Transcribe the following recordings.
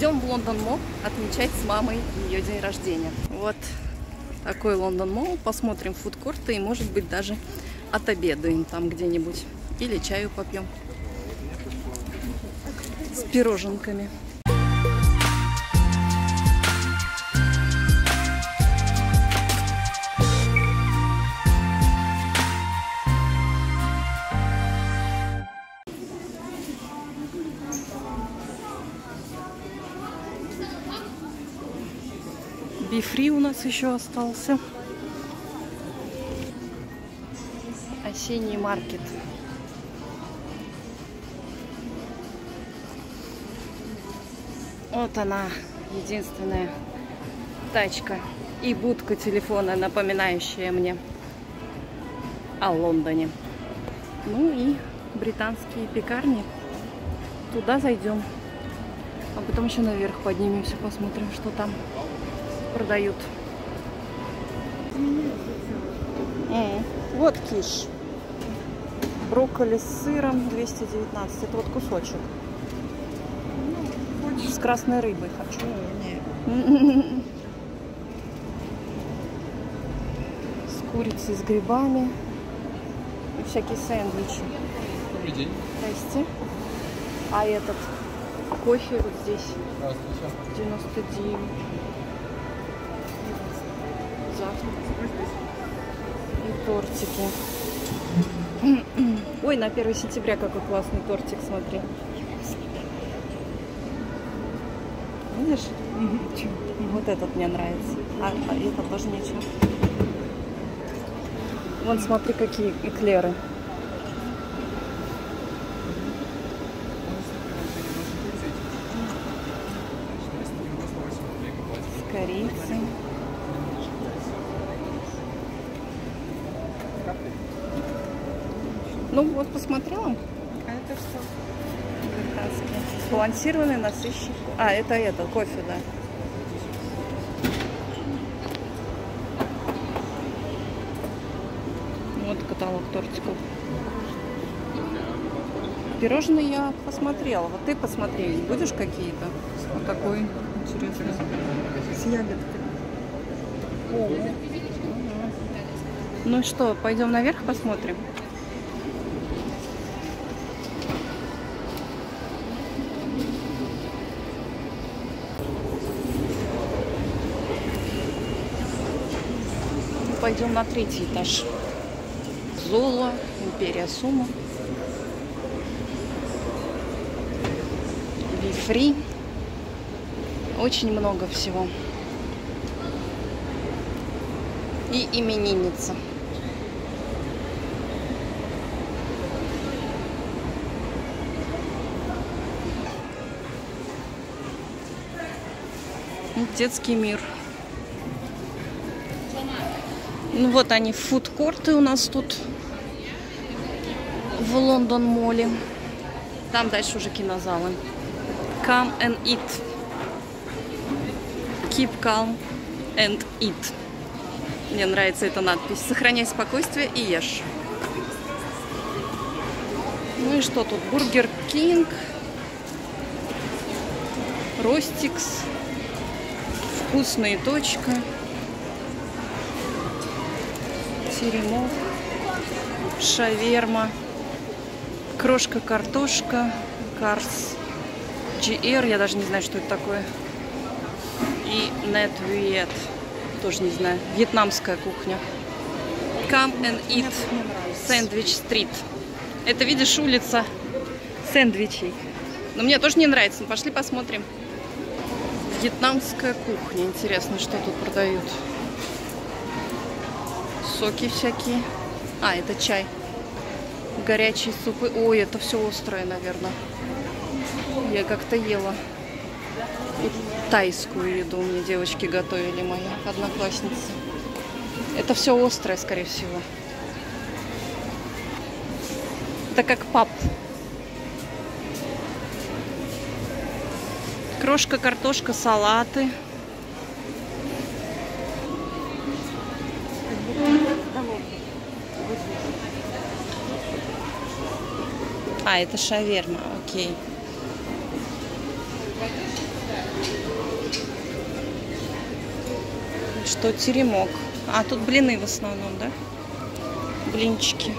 Идем в Лондон Мол отмечать с мамой ее день рождения. Вот такой Лондон Мол. Посмотрим фудкорты и, может быть, даже отобедаем там где-нибудь. Или чаю попьем с пироженками. Бифри у нас еще остался. Осенний маркет. Вот она, единственная тачка и будка телефона, напоминающая мне о Лондоне. Ну и британские пекарни. Туда зайдем. А потом еще наверх поднимемся, посмотрим, что там продают. М Вот киш. Брокколи с сыром 219. Это вот кусочек. С красной рыбой хочу. С курицей, с грибами. И всякие сэндвичи. Добрый день. Здрасте. А этот кофе вот здесь Здравствуйте. 99. Завтрак. И тортики. Ой, на 1 сентября какой классный тортик, смотри. Видишь? Вот этот мне нравится. А, а этот тоже ничего. Вон смотри, какие эклеры. Ну вот посмотрела. А это что? Британский. Сбалансированный, насыщенный. А, это это, кофе, да. Вот каталог тортиков. Пирожные я посмотрела. Вот ты посмотри, будешь какие-то? Вот такой интересный. С ягодкой. Ну что, пойдем наверх посмотрим? Пойдем на третий этаж. Золо, Империя Сума. Бифри. Очень много всего. И именинница. Детский мир. Ну вот они, фудкорты у нас тут в Лондон Моле. Там дальше уже кинозалы. Come and eat. Keep calm and eat. Мне нравится эта надпись. Сохраняй спокойствие и ешь. Ну и что тут? Бургер Кинг. Ростикс. Вкусная точка. Теремок. Шаверма. Крошка картошка. Карс. GR. Я даже не знаю, что это такое. И Net Viet. Тоже не знаю. Вьетнамская кухня. Come and eat. Сэндвич стрит. Это, видишь, улица сэндвичей. Но мне тоже не нравится. Ну, пошли посмотрим. Вьетнамская кухня. Интересно, что тут продают. Соки всякие. А, это чай. Горячие супы. Ой, это все острое, наверное. Я как-то ела. Тайскую еду мне девочки готовили, мои одноклассницы. Это все острое, скорее всего. Это как пап. Крошка, картошка, салаты. А, это шаверма, окей. Что, теремок. А, тут блины в основном, да? Блинчики.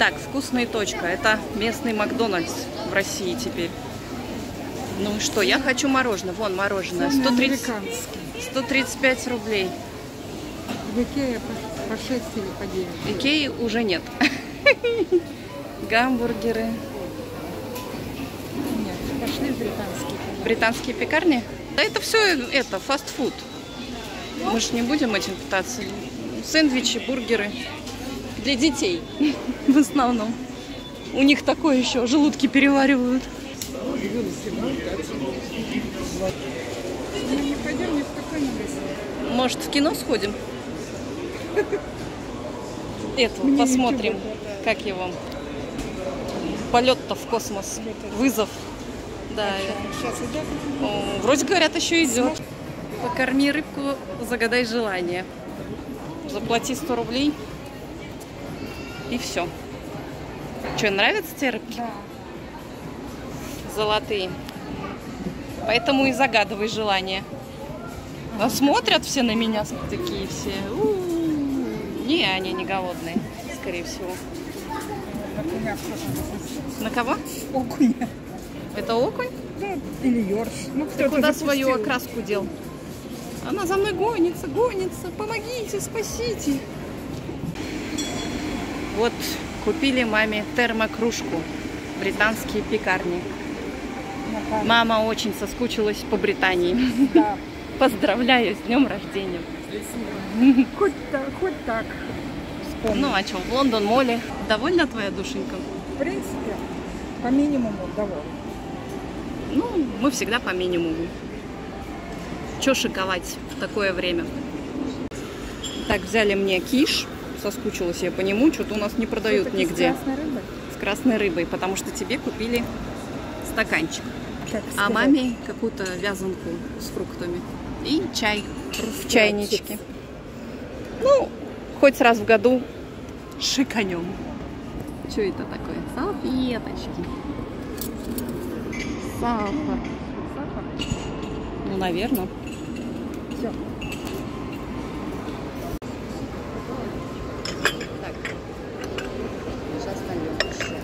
Так, вкусная точка. Это местный Макдональдс в России теперь. Ну что, я хочу мороженое. Вон мороженое. 130, 135 рублей. В Икее по, по 6 или по 9. Икеи уже нет. Гамбургеры. Нет, пошли в британский. Британские пекарни? Да это все это, фастфуд. Мы же не будем этим питаться. Сэндвичи, бургеры. Для детей в основном. У них такое еще, желудки переваривают. Магазин. Может, в кино сходим? Это, Мне посмотрим, хватает. как его. Полет-то в космос. Вызов. Да. Сейчас идет. О, Вроде говорят, еще идет. Покорми рыбку, загадай желание. Заплати 100 рублей. И все. Что, нравятся тебе рыбки? Да. Золотые. Поэтому и загадывай желание. А смотрят все на меня такие все. «У-у-у». Не, они не голодные, скорее всего. На кого? Окуня. Это окунь? Да, или ёрш. Ну, Ты куда запустил. свою окраску дел? Она за мной гонится, гонится. Помогите, спасите. Вот купили маме термокружку. Британские пекарни. Мама очень соскучилась по Британии. Да. Поздравляю с днем рождения. Хоть так, хоть так. Вспомнил. Ну а что, в Лондон моле. Довольна твоя душенька? В принципе, по минимуму довольна. Ну, мы всегда по минимуму. Че шиковать в такое время? Так, взяли мне киш. Соскучилась я по нему. Что-то у нас не продают Всё-таки с нигде. красной рыбой? С красной рыбой, потому что тебе купили стаканчик. А маме какую-то вязанку с фруктами. И чай в чайничке. Ну, хоть раз в году шиканем. Что это такое? Салфеточки. Сахар. Сахар. Ну, наверное. Все. Так. Сейчас нальем еще.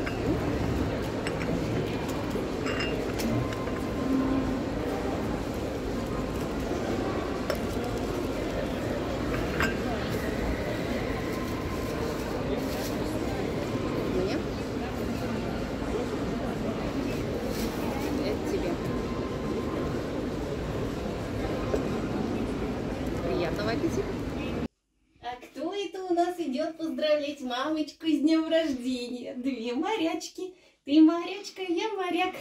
Мне? Это тебе. Приятного аппетита. А кто это у нас идет поздравлять мамочку с днем рождения? Две морячки. Ты морячка, я моряк.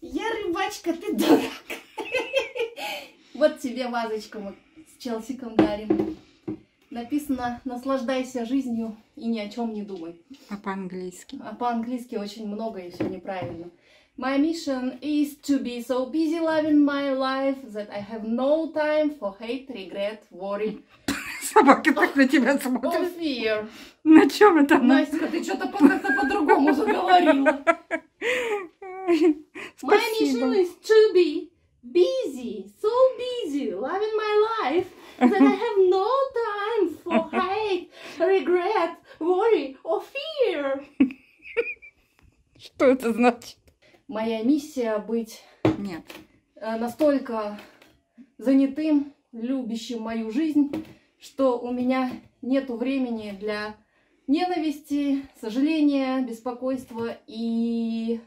Я рыбачка, ты дурак. Вот тебе вазочку мы с Челсиком дарим. Написано «Наслаждайся жизнью и ни о чем не думай». А по-английски? А по-английски очень много и все неправильно. My mission is to be so busy loving my life that I have no time for hate, regret, worry Собака так на тебя смотрит. fear. На чем это? Настя, ты что-то как-то по-другому заговорила. My mission is to be busy, so busy, loving my life, that I have no time for hate, regret, worry or fear. Что это значит? Моя миссия быть Нет. э, настолько занятым, любящим мою жизнь, что у меня нету времени для ненависти, сожаления, беспокойства и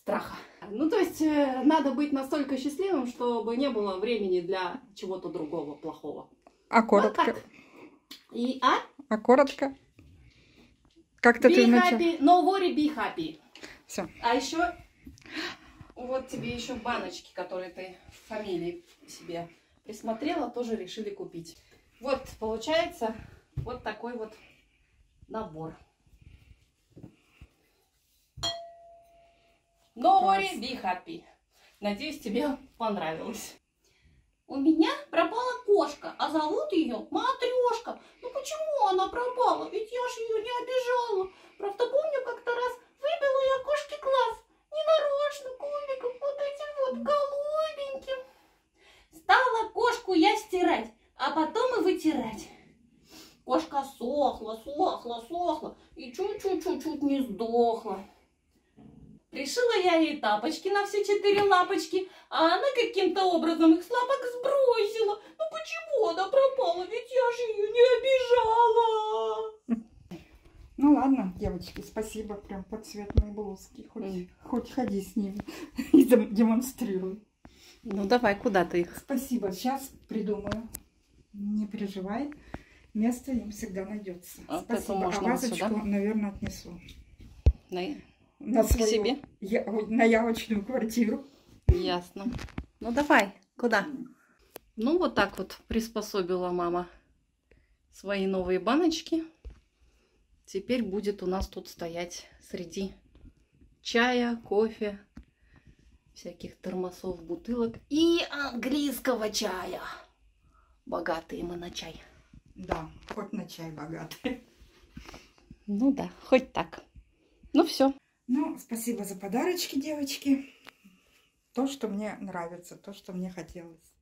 страха. Ну, то есть э, надо быть настолько счастливым, чтобы не было времени для чего-то другого плохого. А Вот коротко? так. И а? А коротко? Как-то ты Be вначале... happy, no worry, be happy. Все. А еще вот тебе еще баночки, которые ты в фамилии себе присмотрела, тоже решили купить. Вот получается вот такой вот набор. No worry, be happy. Надеюсь, тебе понравилось. У меня пропала кошка, а зовут ее Матрешка. Ну почему она пропала? Ведь я ж ее не обижала. Правда, помню, как-то раз выбила я кошке глаз. Ненарочно. Сохла, сохла. И чуть-чуть-чуть не сдохла. Пришила я ей тапочки на все четыре лапочки, а она каким-то образом их с лапок сбросила. Ну почему она пропала? Ведь я же ее не обижала. Ну ладно, девочки, спасибо. Прям по цветной блузке. Хоть, М. хоть ходи с ними и дем- демонстрируй. Ну давай, куда ты их? Спасибо, сейчас придумаю. Не переживай, место им всегда найдется. Это Спасибо. можно а вот сюда? вазочку, наверное, отнесу. На- На свою себе? я- на явочную квартиру. Ясно. Ну давай, куда? Ну вот так вот приспособила мама свои новые баночки. Теперь будет у нас тут стоять среди чая, кофе, всяких термосов, бутылок и английского чая. Богатые мы на чай. Да, хоть на чай богатый. Ну да, хоть так. Ну все. Ну, спасибо за подарочки, девочки. То, что мне нравится, то, что мне хотелось.